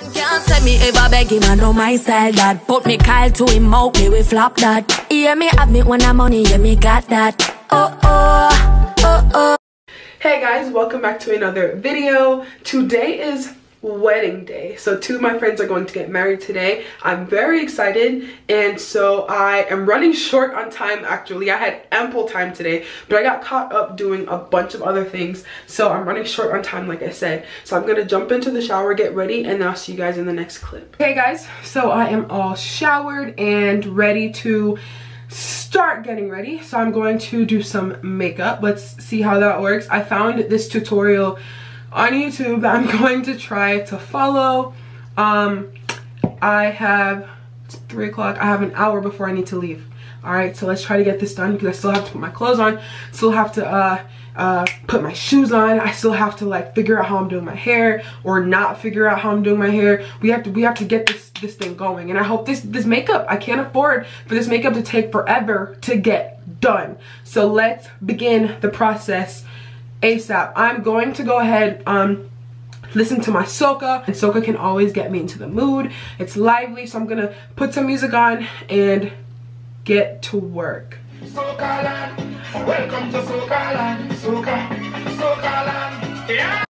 Can't say me ever beg him, I know my style that Put me Kyle to him out, me we flop that. Yeah, me have me when I'm money, yeah, me got that. Oh, oh, oh, oh. Hey guys, welcome back to another video. Today is wedding day. So two of my friends are going to get married today. I'm very excited and so I am running short on time actually. I had ample time today but I got caught up doing a bunch of other things so I'm running short on time like I said. So I'm gonna jump into the shower, get ready and I'll see you guys in the next clip. Hey guys, so I am all showered and ready to start getting ready. So I'm going to do some makeup. Let's see how that works. I found this tutorial on YouTube that I'm going to try to follow. Um, I have, 3 o'clock, I have an hour before I need to leave. Alright, so let's try to get this done because I still have to put my clothes on, still have to uh, uh, put my shoes on. I still have to like figure out how I'm doing my hair or not figure out how I'm doing my hair. We have to we have to get this this thing going. And I hope this this makeup, I can't afford for this makeup to take forever to get done. So let's begin the process ASAP. I'm going to go ahead um listen to my soca. And soca can always get me into the mood. It's lively so i'm gonna put some music on and get to work. Soca land. Welcome to soca land. Soca soca land. Yeah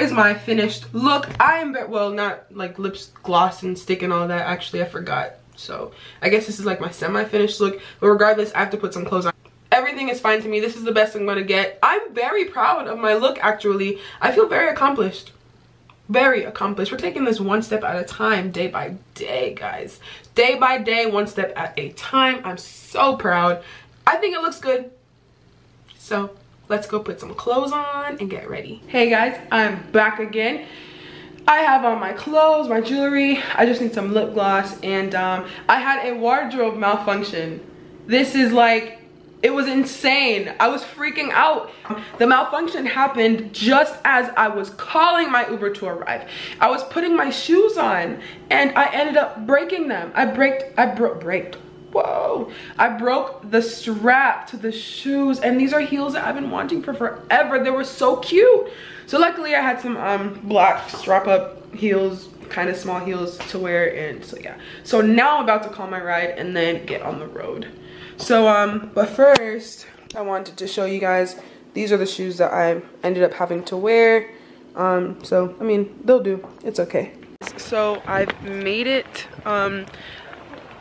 is my finished look. I am well not like lips gloss and stick and all that. Actually i forgot. So i guess this is like my semi-finished look. But regardless i have to put some clothes on. Everything is fine to me. This is the best i'm gonna get. I'm very proud of my look actually. I feel very accomplished. Very accomplished. We're taking this one step at a time day by day guys. Day by day one step at a time. I'm so proud. I think it looks good. So let's go put some clothes on and get ready hey guys i'm back again I have on my clothes, my jewelry. I just need some lip gloss and um, I had a wardrobe malfunction. This is like, it was insane. I was freaking out. The malfunction happened just as I was calling my Uber to arrive. I was putting my shoes on and I ended up breaking them. I braked, I broke, braked, whoa. I broke the strap to the shoes and these are heels that i've been wanting for forever. They were so cute. So luckily i had some um black strap up heels kind of small heels to wear and so yeah. So now i'm about to call my ride and then get on the road. So um but first i wanted to show you guys these are the shoes that i ended up having to wear. Um so i mean they'll do. It's okay. So i've made it um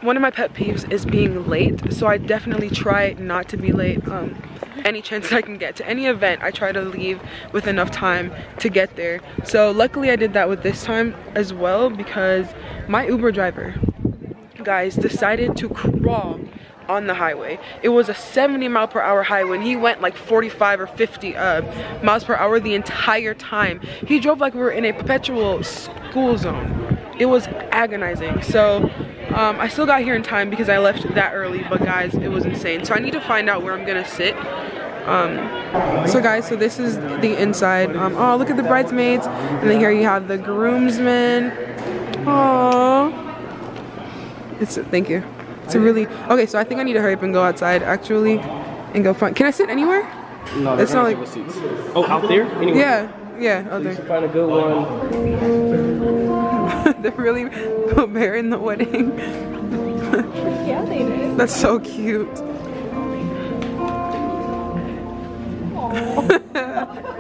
one of my pet peeves is being late so i definitely try not to be late um, any chance i can get to any event i try to leave with enough time to get there so luckily i did that with this time as well because my uber driver guys, decided to crawl on the highway. It was a 70 mile per hour highway and he went like 45 or 50 uh, miles per hour the entire time. He drove like we were in a perpetual school zone. It was agonizing. So um, I still got here in time because I left that early, but guys, it was insane. So I need to find out where I'm gonna sit. Um, so guys, so this is the inside. Um, oh, look at the bridesmaids. And then here you have the groomsmen. Aww. It's, thank you. It's a really, okay, so I think I need to hurry up and go outside actually and go find, can I sit anywhere? No, It's not like- seats. Oh, out there? Anyway. Yeah, yeah, out You there. should find a good one. They're really preparing the wedding. Yeah, they did. That's so cute.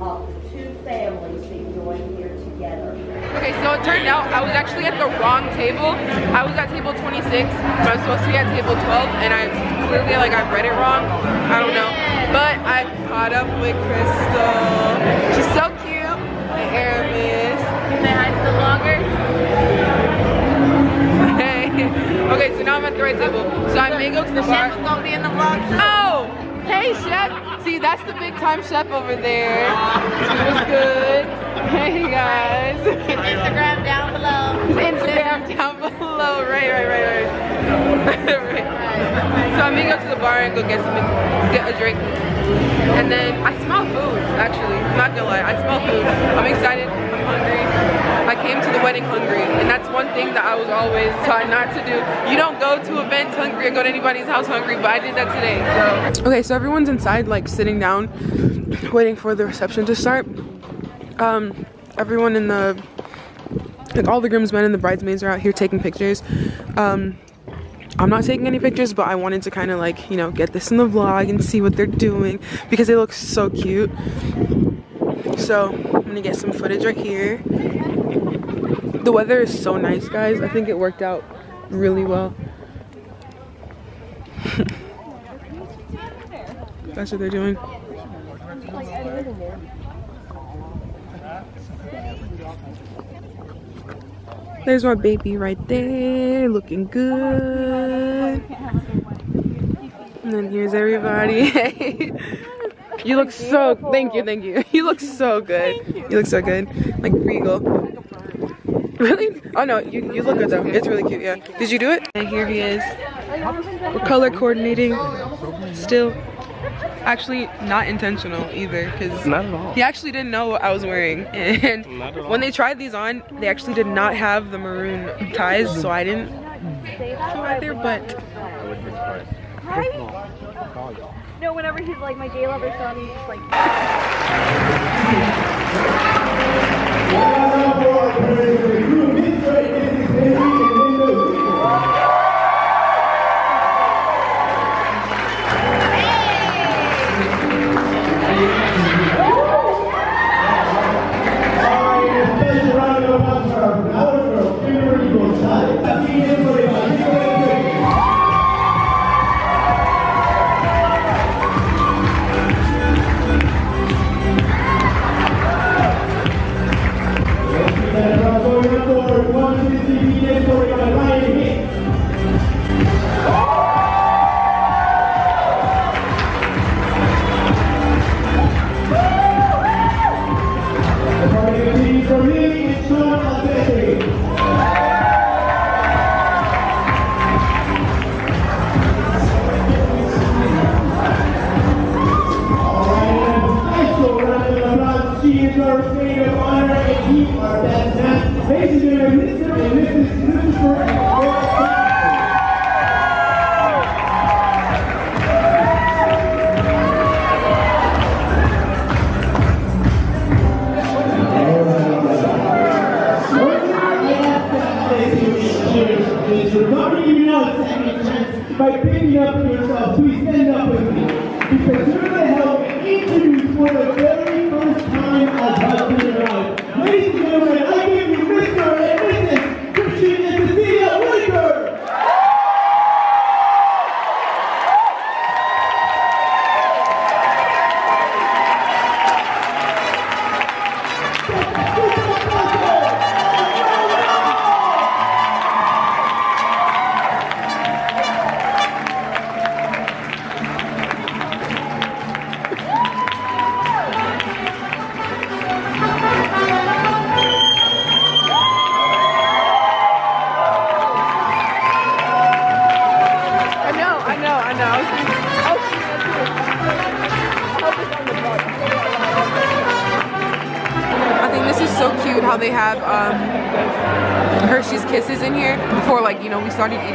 of two families that join here together. Okay, so it turned out I was actually at the wrong table. I was at table 26, but I was supposed to be at table 12, and I clearly like I read it wrong. I don't know, but I caught up with Crystal. She's so cute. And Aramis. Say hi to the vloggers. Hey. Okay, so now I'm at the right table. So I may go to the bar. gonna be in the vlog too. Oh, hey chef. See, that's the big time chef over there. What's good? Hey guys. Instagram down below. Instagram down below. Right, right, right, right. right. So I may go to the bar and go get something, get a drink. And then I smell food, actually. I'm not gonna lie, I smell food. I'm excited, I'm hungry. Came to the wedding hungry, and that's one thing that I was always taught not to do. You don't go to events hungry or go to anybody's house hungry, but I did that today, so. Okay, so everyone's inside, like sitting down, waiting for the reception to start. Um, everyone in the like all the groomsmen and the bridesmaids are out here taking pictures. Um, I'm not taking any pictures, but I wanted to kind of like, you know, get this in the vlog and see what they're doing because they look so cute. So I'm gonna get some footage right here. The weather is so nice, guys. I think it worked out really well. That's what they're doing. There's my baby right there, looking good. And then here's everybody. you look so, thank you, thank you. You look so good. You look so good. Like regal. Really? Oh no, you, you look good though. It's really cute, yeah. Did you do it? And here he is. We're color coordinating still. Actually, not intentional either, because Not at all. he actually didn't know what I was wearing. And Not at all. when they tried these on, they actually did not have the maroon ties, so I didn't show right there, but Right? No, whenever he's like my gay lover son, he's just like. Special so don't give you another second chance by picking up yourself. Please stand up with me. Because you're the help each of you for the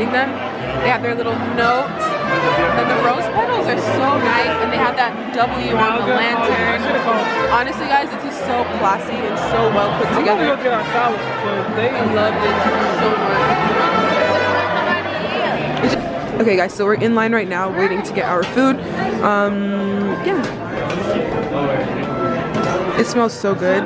we started eating them. They have their little note. And the rose petals are so nice and they have that W on the lantern. Honestly guys, this is so classy and so well put together. I love this so much. Okay guys, so we're in line right now waiting to get our food. Um, yeah. It smells so good.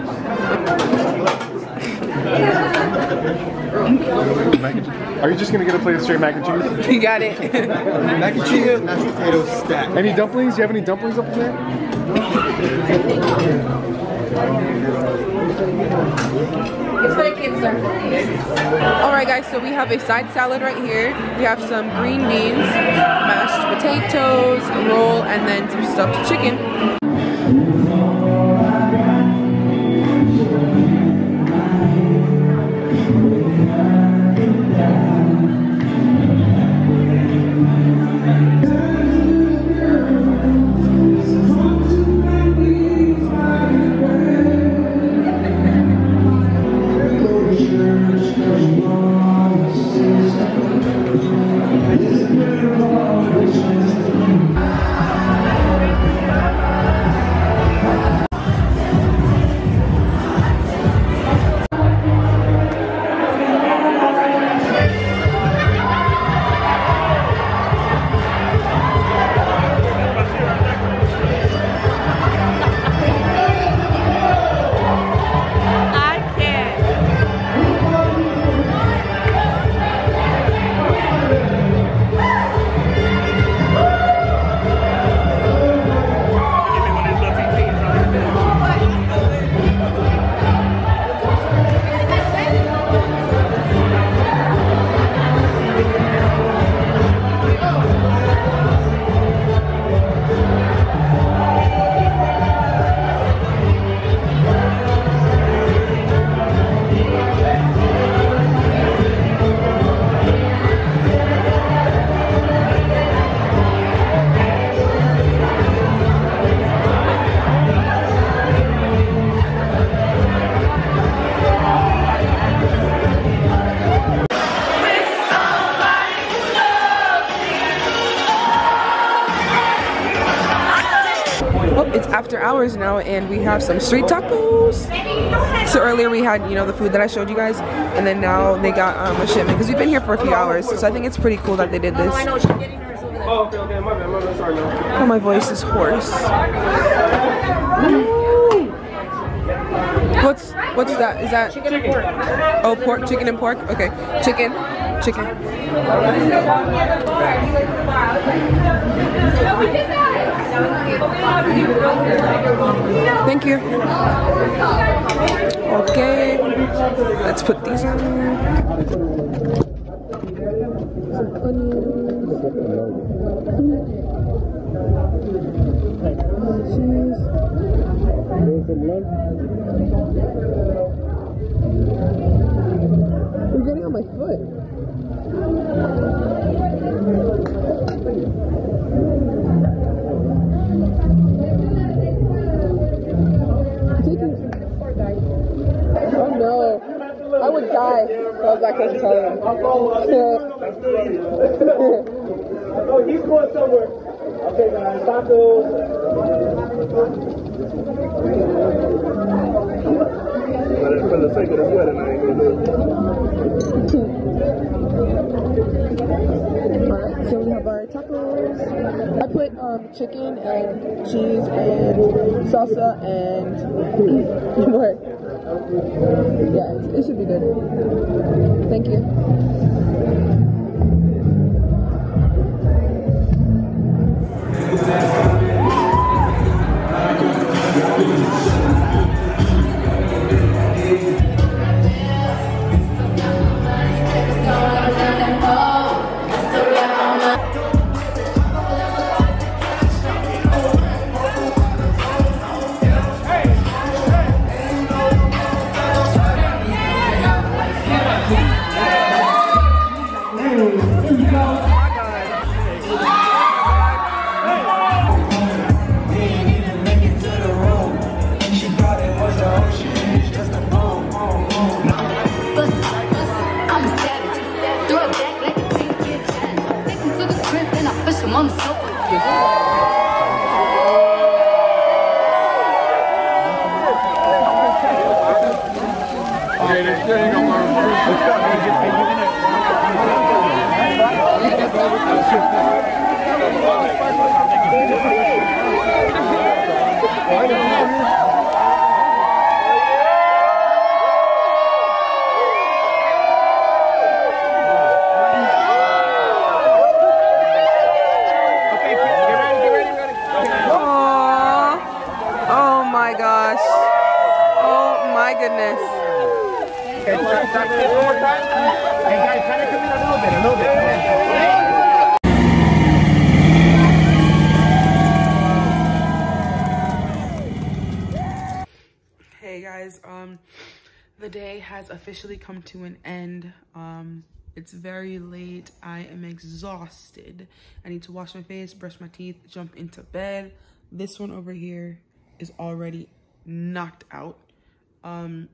Are you just gonna get a plate of straight mac and cheese? You got it. Mac and cheese, mashed potatoes, stack. Any dumplings? Do you have any dumplings up in there? Alright guys, so we have a side salad right here. We have some green beans, mashed potatoes, a roll, and then some stuffed chicken. Oh, it's after hours now and we have some street tacos. So earlier we had, you know, the food that I showed you guys and then now they got um, a shipment because we've been here for a few hours. So I think it's pretty cool that they did this. Oh, okay, okay, my bad, my bad, sorry, no. Oh, my voice is hoarse. What's what's that? Is that chicken pork? Oh, pork, chicken and pork. Okay, chicken, chicken. Thank you. Okay, let's put these on. You're getting on my foot. I was close to him. Oh, he's going somewhere. Okay, guys, tacos. For the sake of this wedding, I ain't gonna do it. Alright. So we have our tacos. I put um, chicken and cheese and salsa and what? Yeah, it, should be good. Thank you. My goodness. Hey guys, um, the day has officially come to an end. Um, it's very late. I am exhausted. I need to wash my face, brush my teeth, jump into bed. This one over here is already knocked out. Um,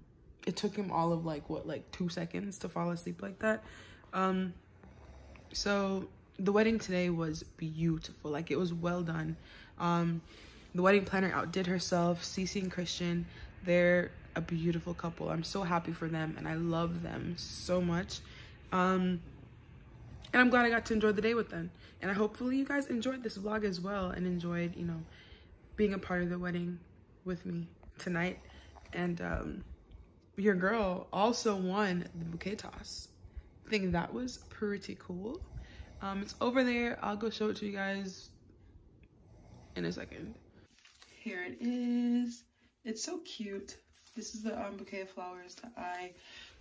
it took him all of like, what, like two seconds to fall asleep like that. Um, so the wedding today was beautiful. Like it was well done. Um, the wedding planner outdid herself. Cece and Christian, they're a beautiful couple. I'm so happy for them and I love them so much. Um, and I'm glad I got to enjoy the day with them. And I hopefully you guys enjoyed this vlog as well and enjoyed, you know, being a part of the wedding with me tonight. And um, your girl also won the bouquet toss. I think that was pretty cool. Um, it's over there. I'll go show it to you guys in a second. Here it is. It's so cute. This is the um, bouquet of flowers that I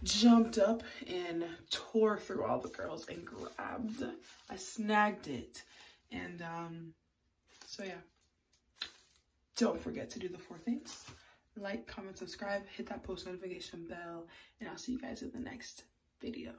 jumped up and tore through all the girls and grabbed. I snagged it. And um, so yeah. Don't forget to do the four things. Like, comment, subscribe, hit that post notification bell, and I'll see you guys in the next video.